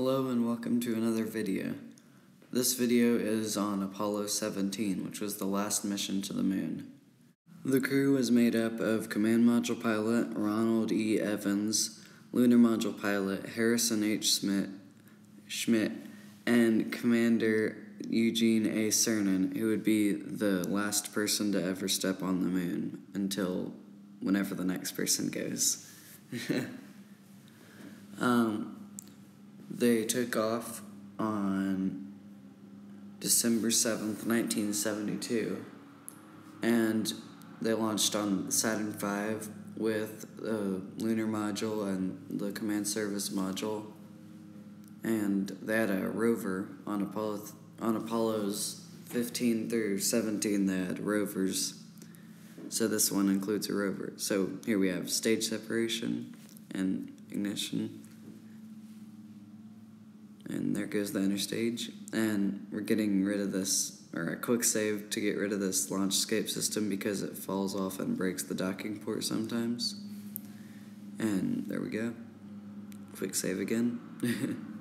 Hello and welcome to another video. This video is on Apollo 17, which was the last mission to the moon. The crew was made up of Command Module Pilot Ronald E. Evans, Lunar Module Pilot Harrison H. Schmitt, Schmitt and Commander Eugene A. Cernan, who would be the last person to ever step on the moon until whenever the next person goes. um, they took off on December 7th, 1972, and they launched on Saturn V with the lunar module and the command service module. And they had a rover on Apollo on Apollo's 15 through 17. They had rovers, so this one includes a rover. So here we have stage separation and ignition and there goes the interstage. And we're getting rid of this, or a quick save to get rid of this launch escape system because it falls off and breaks the docking port sometimes. And there we go. Quick save again.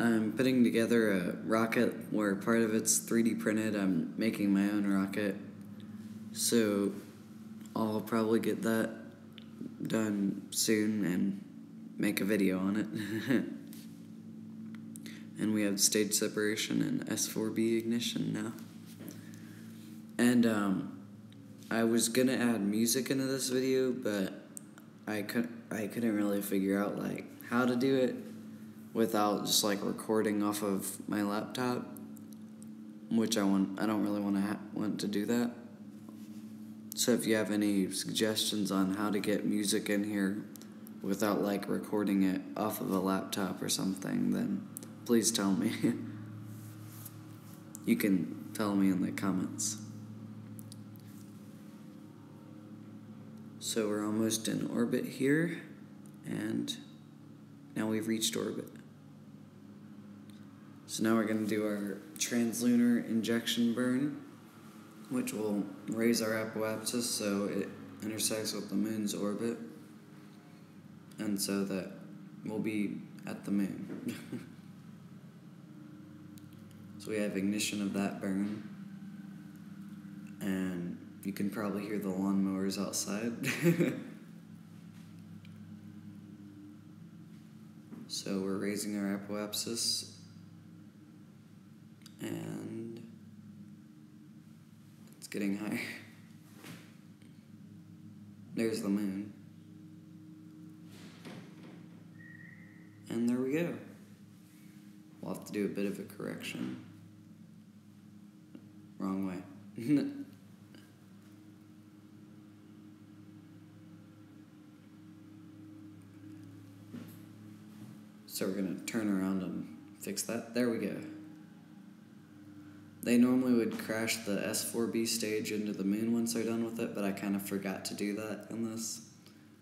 I'm putting together a rocket where part of it's 3D printed. I'm making my own rocket. So I'll probably get that done soon and make a video on it. and we have stage separation and S4B ignition now. And um, I was gonna add music into this video, but I couldn't. I couldn't really figure out like how to do it without just like recording off of my laptop, which I want. I don't really want to want to do that. So if you have any suggestions on how to get music in here without like recording it off of a laptop or something, then please tell me. you can tell me in the comments. So we're almost in orbit here, and now we've reached orbit. So now we're going to do our translunar injection burn, which will raise our apoapsis so it intersects with the moon's orbit and so that we'll be at the moon. so we have ignition of that burn, and you can probably hear the lawnmowers outside. so we're raising our apoapsis, and it's getting higher. There's the moon. And there we go. We'll have to do a bit of a correction. Wrong way. so we're going to turn around and fix that. There we go. They normally would crash the S4B stage into the moon once they're done with it, but I kind of forgot to do that in this.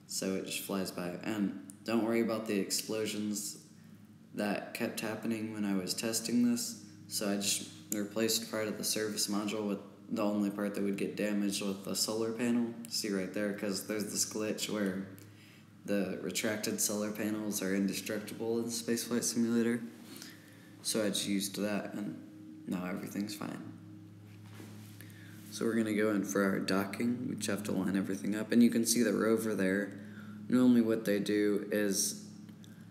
So it just flies by. And don't worry about the explosions that kept happening when I was testing this. So I just replaced part of the service module with the only part that would get damaged with the solar panel. See right there, because there's this glitch where the retracted solar panels are indestructible in the Spaceflight Simulator. So I just used that, and now everything's fine. So we're gonna go in for our docking. We just have to line everything up, and you can see the rover there normally what they do is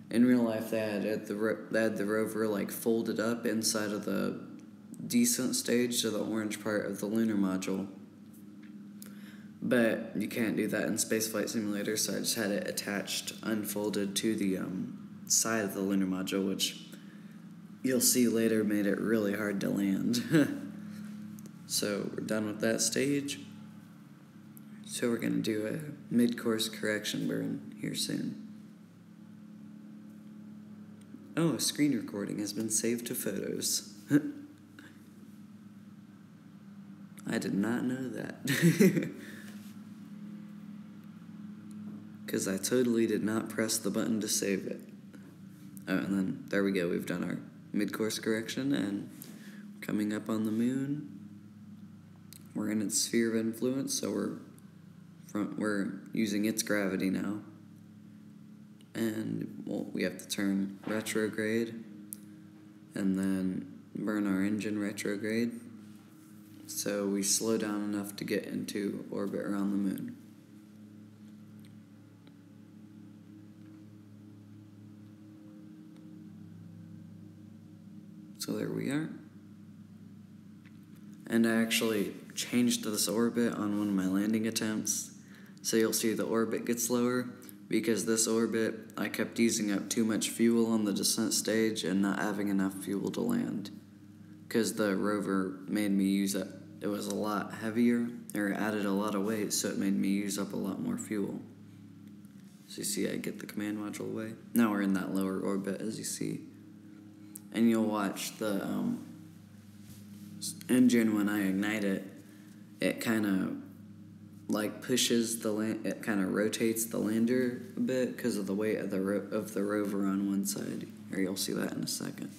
in real life they had the they had the rover like folded up inside of the descent stage to the orange part of the lunar module. But you can't do that in Spaceflight Simulator, so I just had it attached, unfolded to the um, side of the lunar module, which you'll see later made it really hard to land. so we're done with that stage. So we're going to do a mid-course correction burn here soon. Oh, a screen recording has been saved to photos. I did not know that. Because I totally did not press the button to save it. Oh, and then there we go. We've done our mid-course correction and coming up on the moon. We're in its sphere of influence, so we're from we're using its gravity now. and well, we have to turn retrograde and then burn our engine retrograde. So we slow down enough to get into orbit around the moon. So there we are. And I actually changed this orbit on one of my landing attempts. So you'll see the orbit gets lower because this orbit I kept using up too much fuel on the descent stage and not having enough fuel to land. Because the rover made me use up, it was a lot heavier, or added a lot of weight, so it made me use up a lot more fuel. So you see, I get the command module away. Now we're in that lower orbit, as you see. And you'll watch the um, engine when I ignite it, it kind of like pushes the land it kind of rotates the lander a bit because of the weight of the ro- of the rover on one side. Or you'll see that in a second.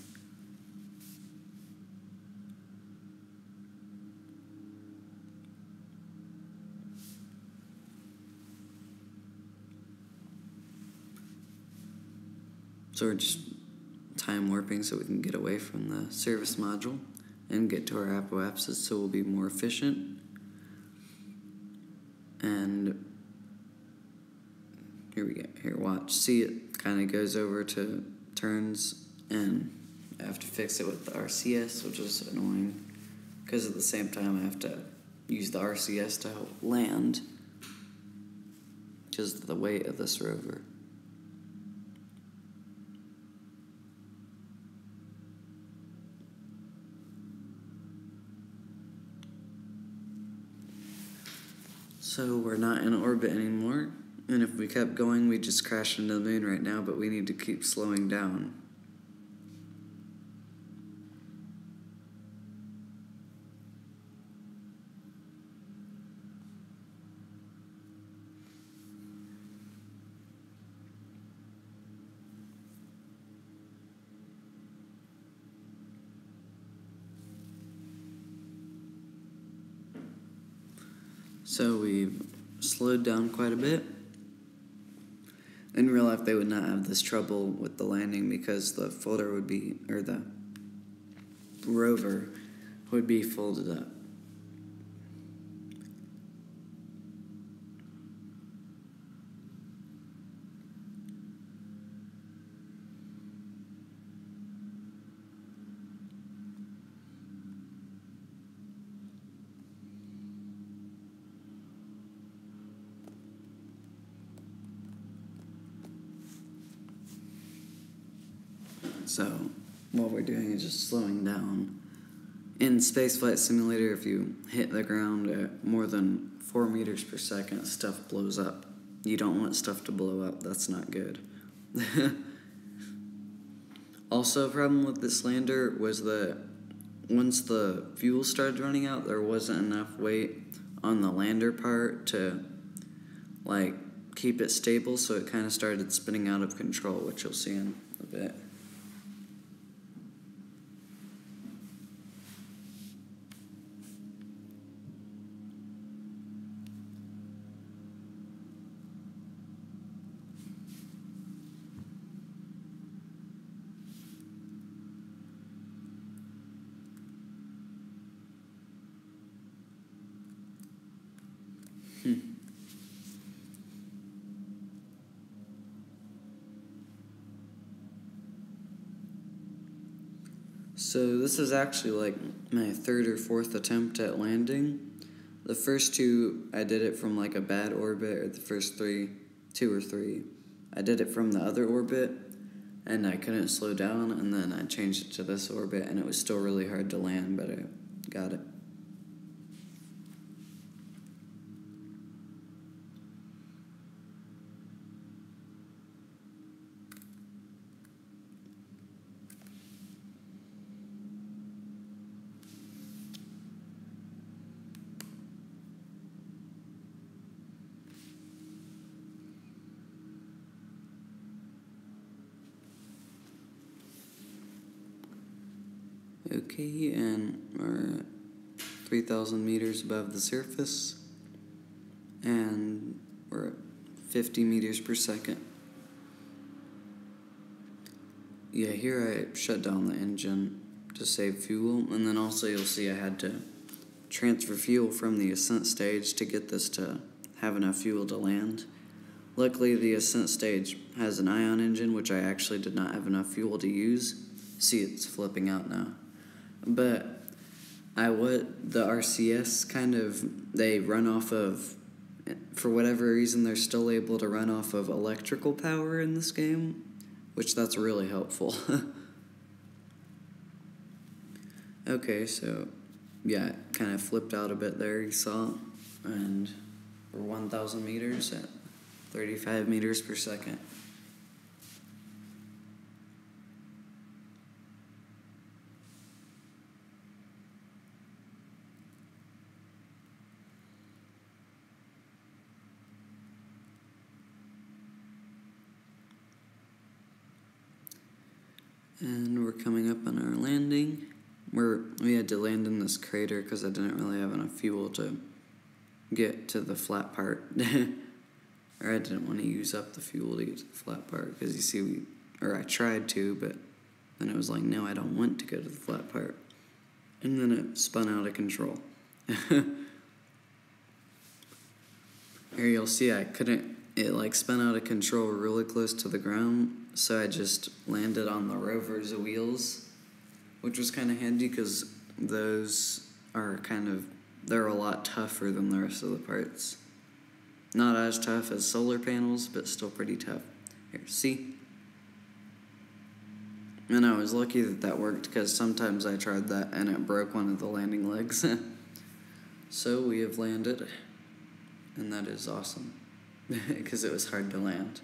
So we're just time warping so we can get away from the service module and get to our apoapsis so we'll be more efficient and here we go. Here, watch. See, it kind of goes over to turns, and I have to fix it with the RCS, which is annoying because at the same time I have to use the RCS to help land because of the weight of this rover. So we're not in orbit anymore. And if we kept going, we'd just crash into the moon right now, but we need to keep slowing down. So we've slowed down quite a bit. In real life, they would not have this trouble with the landing because the folder would be, or the rover would be folded up. So what we're doing is just slowing down. In Spaceflight Simulator, if you hit the ground at more than four meters per second, stuff blows up. You don't want stuff to blow up, that's not good. also, a problem with this lander was that once the fuel started running out, there wasn't enough weight on the lander part to like keep it stable, so it kind of started spinning out of control, which you'll see in a bit. So this is actually like my third or fourth attempt at landing. The first two, I did it from like a bad orbit, or the first three, two or three, I did it from the other orbit, and I couldn't slow down, and then I changed it to this orbit, and it was still really hard to land, but I got it. Okay, and we're 3,000 meters above the surface, and we're at 50 meters per second. yeah, here I shut down the engine to save fuel, and then also you'll see I had to transfer fuel from the ascent stage to get this to have enough fuel to land. Luckily, the ascent stage has an ion engine, which I actually did not have enough fuel to use. See, it's flipping out now. But I would the RCS kind of they run off of for whatever reason they're still able to run off of electrical power in this game, which that's really helpful. okay, so yeah, kind of flipped out a bit there, you saw, and we're 1,000 meters at 35 meters per second. And we're coming up on our landing. We're, we had to land in this crater because I didn't really have enough fuel to get to the flat part. or I didn't want to use up the fuel to get to the flat part because you see, we, or I tried to, but then it was like, no, I don't want to go to the flat part. And then it spun out of control. Here you'll see I couldn't, it like spun out of control really close to the ground, so I just landed on the rover's wheels, which was kind of handy because those are kind of they're a lot tougher than the rest of the parts. Not as tough as solar panels, but still pretty tough. Here, see? And I was lucky that that worked because sometimes I tried that and it broke one of the landing legs. so we have landed, and that is awesome because it was hard to land.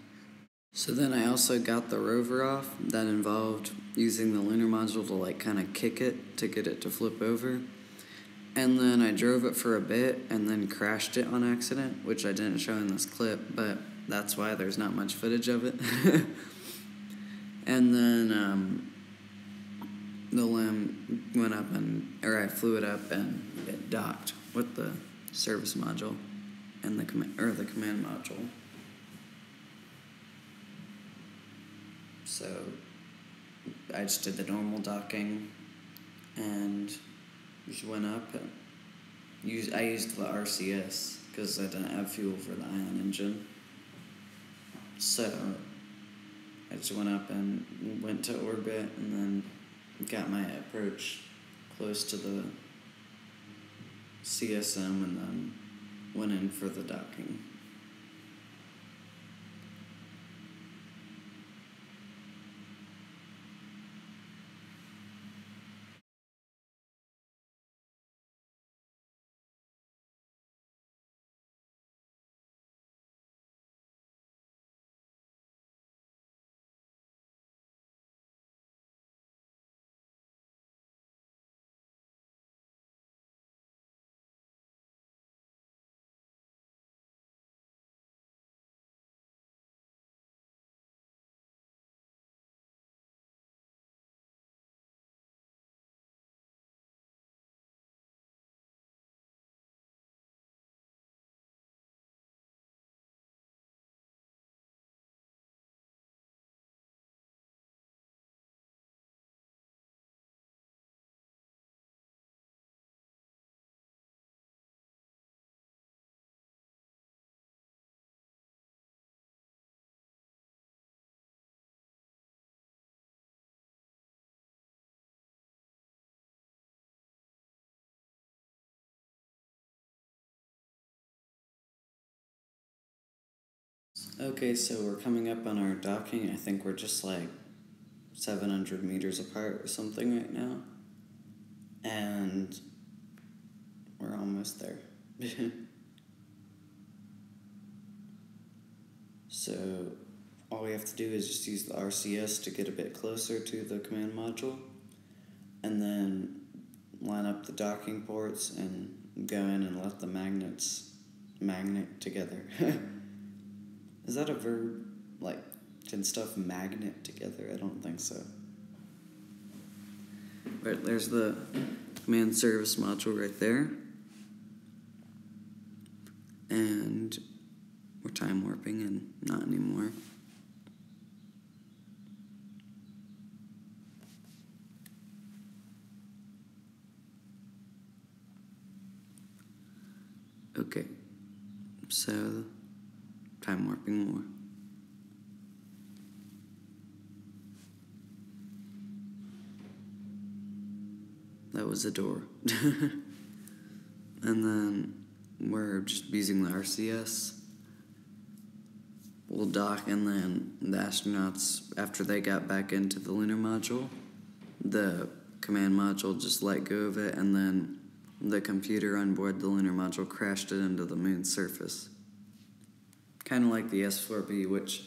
So then I also got the rover off. That involved using the lunar module to like kind of kick it to get it to flip over. And then I drove it for a bit and then crashed it on accident, which I didn't show in this clip, but that's why there's not much footage of it. and then um, the LM went up and, or I flew it up and it docked with the service module and the command, or the command module. So I just did the normal docking and just went up and used, I used the RCS because I didn't have fuel for the ion engine. So I just went up and went to orbit and then got my approach close to the CSM and then went in for the docking. Okay, so we're coming up on our docking. I think we're just like 700 meters apart or something right now. And we're almost there. so all we have to do is just use the RCS to get a bit closer to the command module and then line up the docking ports and go in and let the magnets magnet together. Is that a verb? Like, can stuff magnet together? I don't think so. Right, there's the command service module right there. And we're time warping and not anymore. Okay, so time warping more. That was a door. and then we're just using the RCS. We'll dock, and then the astronauts, after they got back into the lunar module, the command module just let go of it, and then the computer on board the lunar module crashed it into the moon's surface. Kind of like the S 4B, which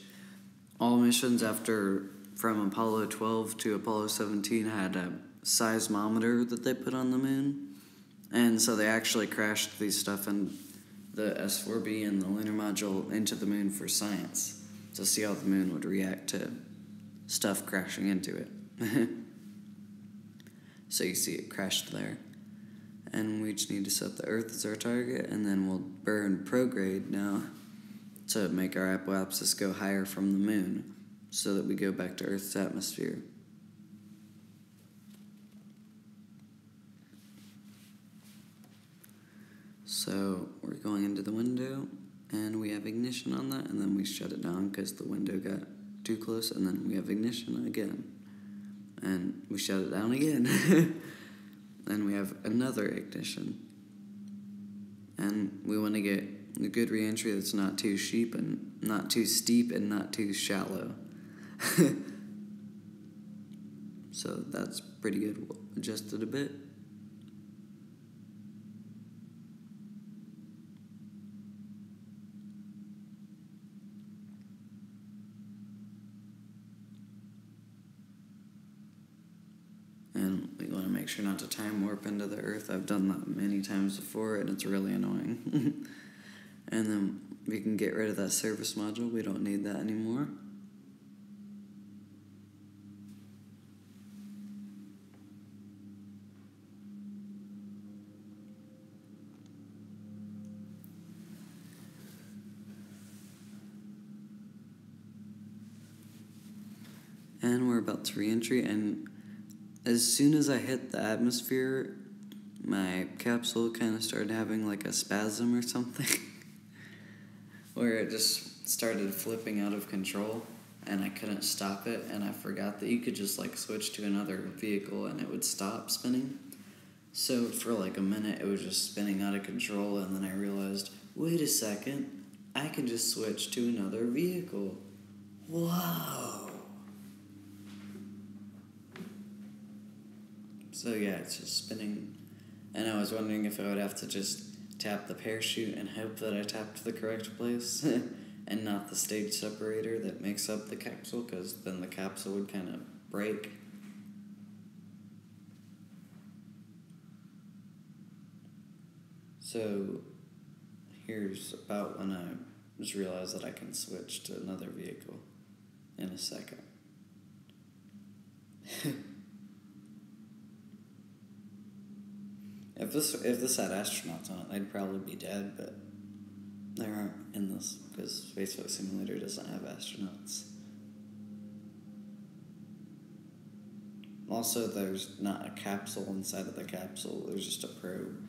all missions after from Apollo 12 to Apollo 17 had a seismometer that they put on the moon. And so they actually crashed these stuff and the S 4B and the lunar module into the moon for science to see how the moon would react to stuff crashing into it. so you see it crashed there. And we just need to set the Earth as our target, and then we'll burn prograde now to make our apoapsis go higher from the moon so that we go back to Earth's atmosphere. So we're going into the window and we have ignition on that, and then we shut it down because the window got too close, and then we have ignition again. And we shut it down again. then we have another ignition. And we want to get a good reentry that's not too steep and not too steep and not too shallow. so that's pretty good. We'll adjust it a bit. And we want to make sure not to time warp into the earth. I've done that many times before and it's really annoying. and then we can get rid of that service module. We don't need that anymore. And we're about to reentry, and as soon as I hit the atmosphere, my capsule kind of started having like a spasm or something, where it just started flipping out of control, and I couldn't stop it, and I forgot that you could just like switch to another vehicle and it would stop spinning. So for like a minute, it was just spinning out of control, and then I realized, wait a second, I can just switch to another vehicle. Whoa! So yeah, it's just spinning. And I was wondering if I would have to just tap the parachute and hope that I tapped the correct place and not the stage separator that makes up the capsule, because then the capsule would kind of break. So here's about when I just realized that I can switch to another vehicle in a second. If this if this had astronauts on it, they'd probably be dead, but there aren't in this because Spaceflight Simulator doesn't have astronauts. Also, there's not a capsule inside of the capsule. There's just a probe.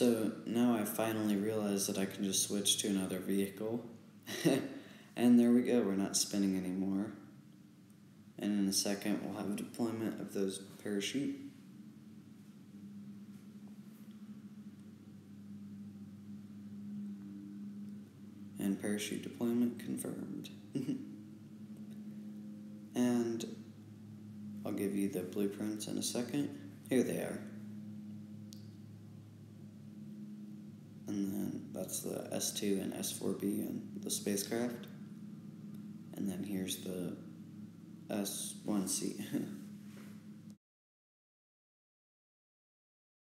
So now I finally realize that I can just switch to another vehicle. and there we go, we're not spinning anymore. And in a second, we'll have a deployment of those parachute. And parachute deployment confirmed. and I'll give you the blueprints in a second. Here they are. And then that's the S2 and S4B and the spacecraft. And then here's the S1C.